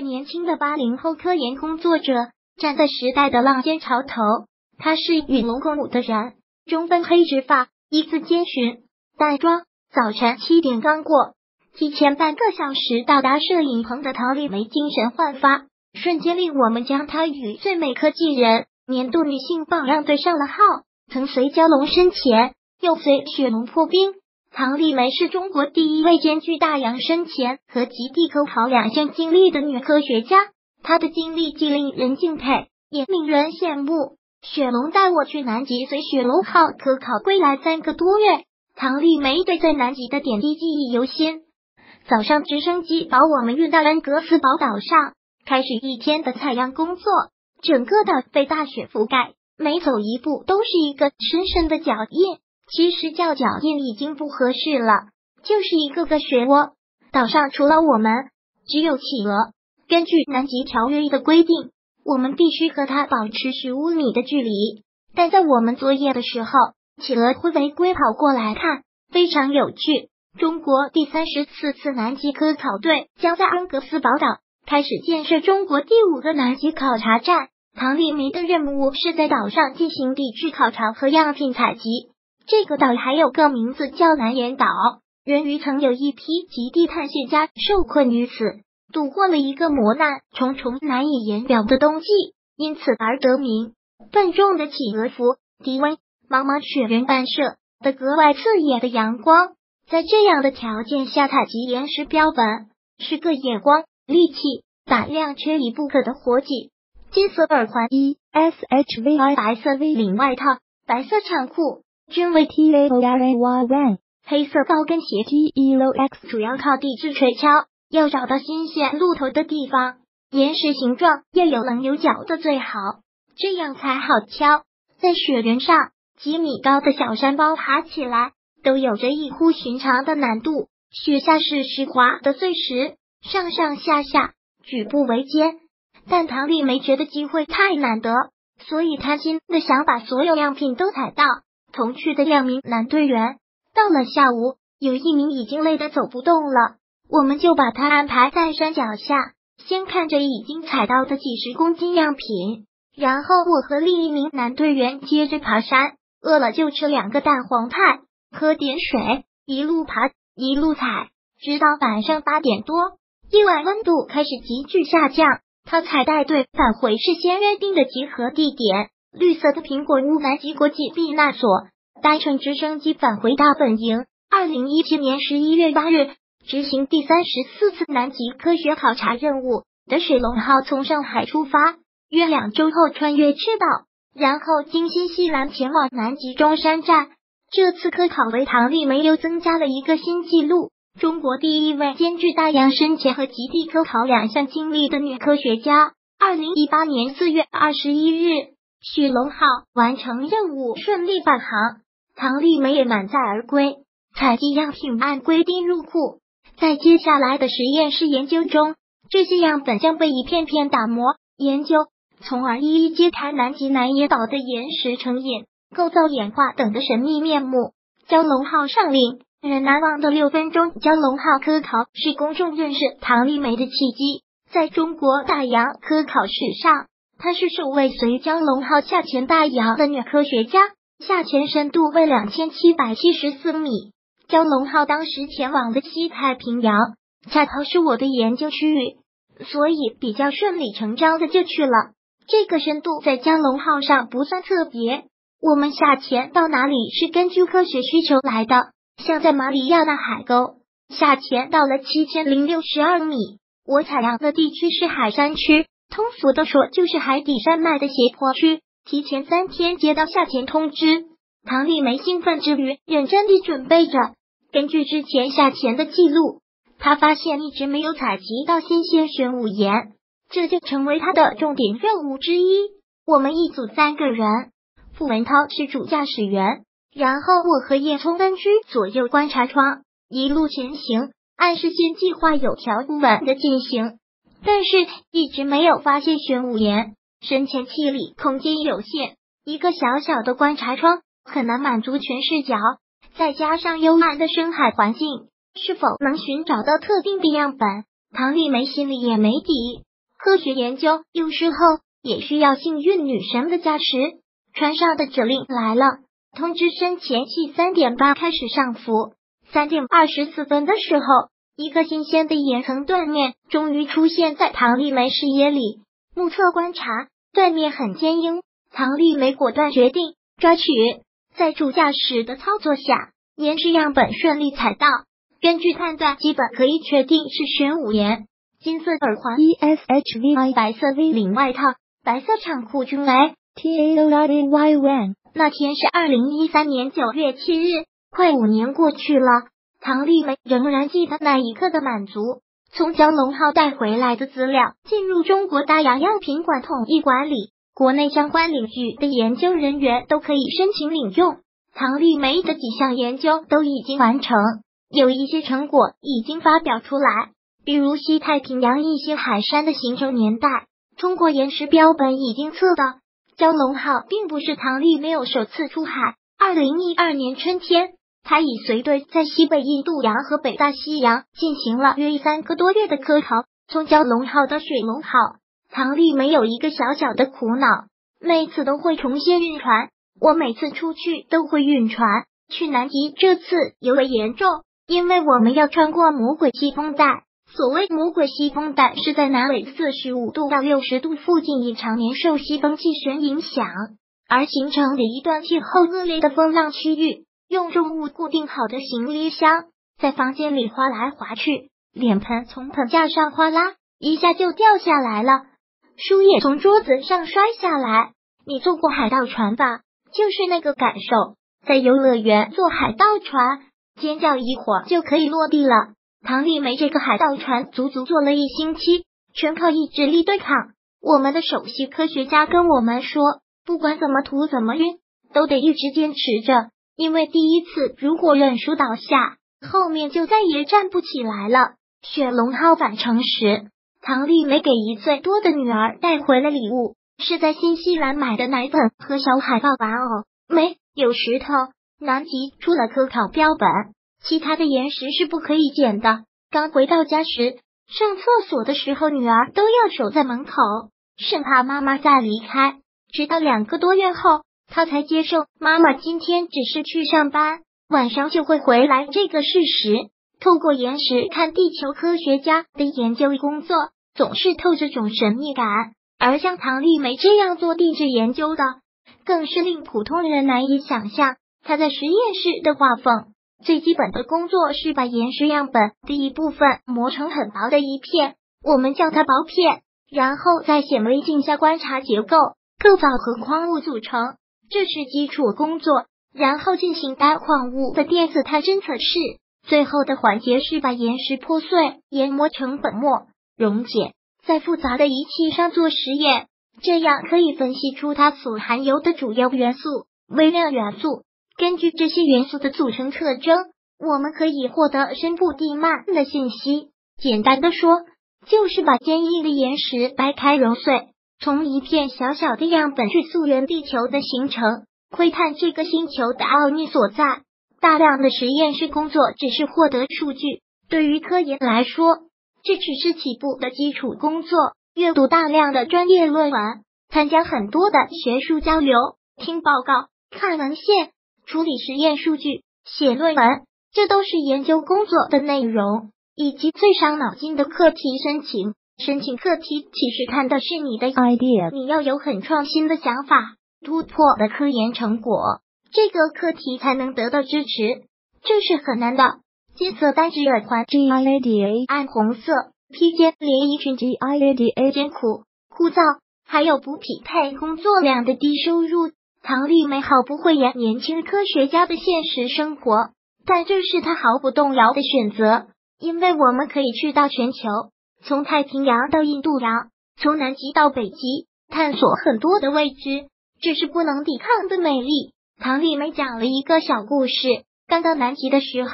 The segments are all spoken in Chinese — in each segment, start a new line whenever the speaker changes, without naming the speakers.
年轻的八零后科研工作者，站在时代的浪尖潮头。他是与龙共舞的人，中分黑直发，一字肩裙，淡妆。早晨七点刚过，提前半个小时到达摄影棚的陶丽梅精神焕发，瞬间令我们将她与最美科技人、年度女性榜样对上了号。曾随蛟龙深潜，又随雪龙破冰。唐丽梅是中国第一位兼具大洋深潜和极地科考两项经历的女科学家。她的经历既令人敬佩，也令人羡慕。雪龙带我去南极，随雪龙号科考归来三个多月。唐丽梅对在南极的点滴记忆犹新。早上，直升机把我们运到恩格斯堡岛上，开始一天的采样工作。整个岛被大雪覆盖，每走一步都是一个深深的脚印。其实叫脚印已经不合适了，就是一个个漩涡。岛上除了我们，只有企鹅。根据南极条约的规定，我们必须和它保持十五米的距离。但在我们作业的时候，企鹅会违规跑过来看，非常有趣。中国第三十四次南极科考队将在恩格斯堡岛开始建设中国第五个南极考察站。唐丽梅的任务是在岛上进行地质考察和样品采集。这个岛还有个名字叫南岩岛，源于曾有一批极地探险家受困于此，度过了一个磨难重重、难以言表的冬季，因此而得名。笨重的企鹅服，低温、茫茫雪原伴射的格外刺眼的阳光，在这样的条件下采集岩石标本，是个眼光、力气、胆量缺一不可的活计。金色耳环一 S H V I 白色 V 领外套，白色长裤。均为 T A O R A Y N 黑色高跟鞋 T E L X，主要靠地质锤敲，要找到新鲜露头的地方，岩石形状要有棱有角的最好，这样才好敲。在雪原上几米高的小山包爬起来，都有着异乎寻常的难度。雪下是湿滑的碎石，上上下下举步维艰。但唐丽梅觉得机会太难得，所以贪心的想把所有样品都采到。同去的两名男队员。到了下午，有一名已经累得走不动了，我们就把他安排在山脚下，先看着已经采到的几十公斤样品，然后我和另一名男队员接着爬山，饿了就吃两个蛋黄派，喝点水，一路爬一路采，直到晚上八点多，夜晚温度开始急剧下降，他才带队返回事先约定的集合地点。绿色的苹果屋南极国际避难所，搭乘直升机返回大本营。二零一七年十一月八日，执行第三十四次南极科学考察任务的水龙号从上海出发，约两周后穿越赤道，然后经新西兰前往南极中山站。这次科考为唐丽梅又增加了一个新纪录：中国第一位兼具大洋深潜和极地科考两项经历的女科学家。二零一八年四月二十一日。许龙号完成任务，顺利返航。唐丽梅也满载而归，采集样品按规定入库。在接下来的实验室研究中，这些样本将被一片片打磨研究，从而一一揭开南极南野岛的岩石成瘾、构造演化等的神秘面目。蛟龙号上令人难忘的六分钟蛟龙号科考，是公众认识唐丽梅的契机。在中国大洋科考史上。她是首位随蛟龙号下潜大洋的女科学家，下潜深度为两千七百七十四米。蛟龙号当时前往的西太平洋，恰好是我的研究区域，所以比较顺理成章的就去了。这个深度在蛟龙号上不算特别，我们下潜到哪里是根据科学需求来的。像在马里亚纳海沟下潜到了七千零六十二米，我采样的地区是海山区。通俗的说，就是海底山脉的斜坡区。提前三天接到下潜通知，唐丽梅兴奋之余，认真地准备着。根据之前下潜的记录，她发现一直没有采集到新鲜玄武岩，这就成为她的重点任务之一。我们一组三个人，傅文涛是主驾驶员，然后我和叶聪分居左右观察窗，一路前行，按事先计划有条不紊的进行。但是一直没有发现玄武岩，深潜器里空间有限，一个小小的观察窗很难满足全视角，再加上幽暗的深海环境，是否能寻找到特定的样本？唐丽梅心里也没底。科学研究有时候也需要幸运女神的加持。船上的指令来了，通知深潜器三点八开始上浮。三点二十四分的时候，一个新鲜的岩层断面终于出现在唐丽梅视野里。目测观察，断面很坚硬。唐丽梅果断决定抓取，在主驾驶的操作下，岩石样本顺利采到。根据判断，基本可以确定是玄武岩。金色耳环，E S H V I，白色 V 领外套，白色长裤，均为 T A O R N Y One。那天是二零一三年九月七日，快五年过去了，唐丽梅仍然记得那一刻的满足。从蛟龙号带回来的资料进入中国大洋药品管统一管理，国内相关领域的研究人员都可以申请领用。唐丽梅的几项研究都已经完成，有一些成果已经发表出来。比如西太平洋一些海山的形成年代，通过岩石标本已经测到，蛟龙号并不是唐丽没有首次出海。二零一二年春天，他已随队在西北印度洋和北大西洋进行了约三个多月的科考。从蛟龙号到水龙号，唐丽没有一个小小的苦恼，每次都会重新运船。我每次出去都会运船去南极，这次尤为严重，因为我们要穿过魔鬼西风带。所谓魔鬼西风带，是在南纬四十五度到六十度附近，以常年受西风气旋影响而形成的一段气候恶劣的风浪区域。用重物固定好的行李箱在房间里滑来滑去，脸盆从盆架上哗啦一下就掉下来了，书也从桌子上摔下来。你坐过海盗船吧？就是那个感受，在游乐园坐海盗船，尖叫一会儿就可以落地了。唐丽梅这个海盗船足足坐了一星期，全靠意志力对抗。我们的首席科学家跟我们说，不管怎么吐怎么晕，都得一直坚持着，因为第一次如果认输倒下，后面就再也站不起来了。雪龙号返程时，唐丽梅给一岁多的女儿带回了礼物，是在新西兰买的奶粉和小海豹玩偶。没有石头，南极出了科考标本。其他的岩石是不可以捡的。刚回到家时，上厕所的时候，女儿都要守在门口，生怕妈妈再离开。直到两个多月后，他才接受妈妈今天只是去上班，晚上就会回来这个事实。透过岩石看地球科学家的研究工作，总是透着种神秘感。而像唐丽梅这样做地质研究的，更是令普通人难以想象。他在实验室的画风。最基本的工作是把岩石样本的一部分磨成很薄的一片，我们叫它薄片，然后在显微镜下观察结构、构造和矿物组成，这是基础工作。然后进行该矿物的电子探针测试，最后的环节是把岩石破碎、研磨成粉末、溶解，在复杂的仪器上做实验，这样可以分析出它所含有的主要元素、微量元素。根据这些元素的组成特征，我们可以获得深部地幔的信息。简单的说，就是把坚硬的岩石掰开揉碎，从一片小小的样本去溯源地球的形成，窥探这个星球的奥秘所在。大量的实验室工作只是获得数据，对于科研来说，这只是起步的基础工作。阅读大量的专业论文，参加很多的学术交流，听报告，看文献。处理实验数据、写论文，这都是研究工作的内容，以及最伤脑筋的课题申请。申请课题其实看的是你的 idea，你要有很创新的想法、突破的科研成果，这个课题才能得到支持，这是很难的。金色单指耳环。G I A D A，暗红色。披肩连衣裙。G I A D A，艰苦枯燥，还有不匹配工作量的低收入。唐丽美好不会演年轻科学家的现实生活，但这是他毫不动摇的选择，因为我们可以去到全球，从太平洋到印度洋，从南极到北极，探索很多的未知，这是不能抵抗的美丽。唐丽梅讲了一个小故事：刚到南极的时候，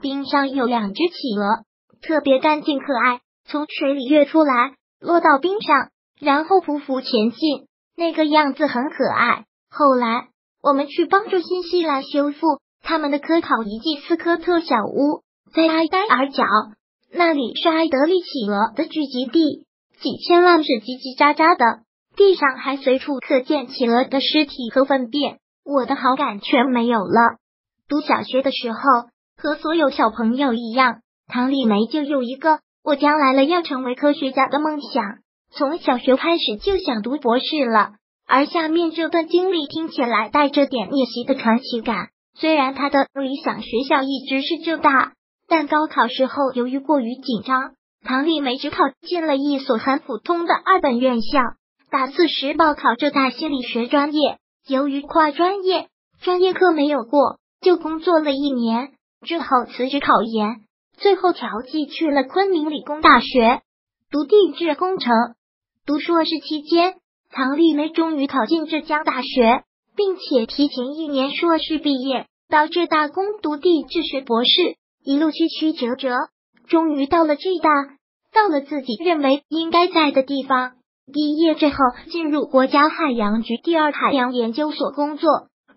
冰上有两只企鹅，特别干净可爱，从水里跃出来，落到冰上，然后匍匐前进，那个样子很可爱。后来，我们去帮助新西兰修复他们的科考遗迹斯科特小屋，在埃戴尔角，那里是埃德利企鹅的聚集地。几千万只叽叽喳喳的，地上还随处可见企鹅的尸体和粪便，我的好感全没有了。读小学的时候，和所有小朋友一样，唐丽梅就有一个我将来了要成为科学家的梦想，从小学开始就想读博士了。而下面这段经历听起来带着点逆袭的传奇感。虽然他的理想学校一直是浙大，但高考时候由于过于紧张，唐丽梅只考进了一所很普通的二本院校。大四时报考浙大心理学专业，由于跨专业，专业课没有过，就工作了一年，之后辞职考研，最后调剂去了昆明理工大学读地质工程。读硕士期间。唐丽梅终于考进浙江大学，并且提前一年硕士毕业，到浙大攻读地质学博士，一路曲曲折折，终于到了浙大，到了自己认为应该在的地方。毕业之后，进入国家海洋局第二海洋研究所工作。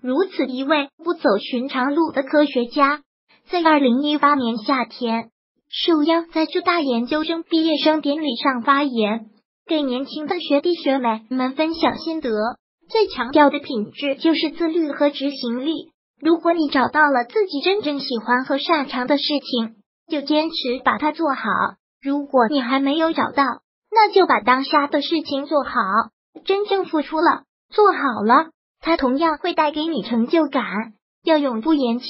如此一位不走寻常路的科学家，在二零一八年夏天受邀在浙大研究生毕业生典礼上发言。给年轻的学弟学妹们分享心得，最强调的品质就是自律和执行力。如果你找到了自己真正喜欢和擅长的事情，就坚持把它做好；如果你还没有找到，那就把当下的事情做好。真正付出了，做好了，它同样会带给你成就感。要永不言弃，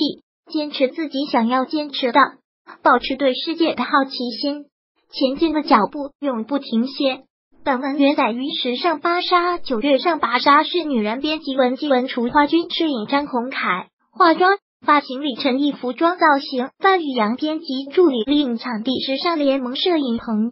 坚持自己想要坚持的，保持对世界的好奇心，前进的脚步永不停歇。本文原载于时尚芭莎，九月上芭莎是女人编辑文姬文厨花君摄影张宏凯化妆发型李晨毅服装造型范宇阳编辑助理另场地时尚联盟摄影棚。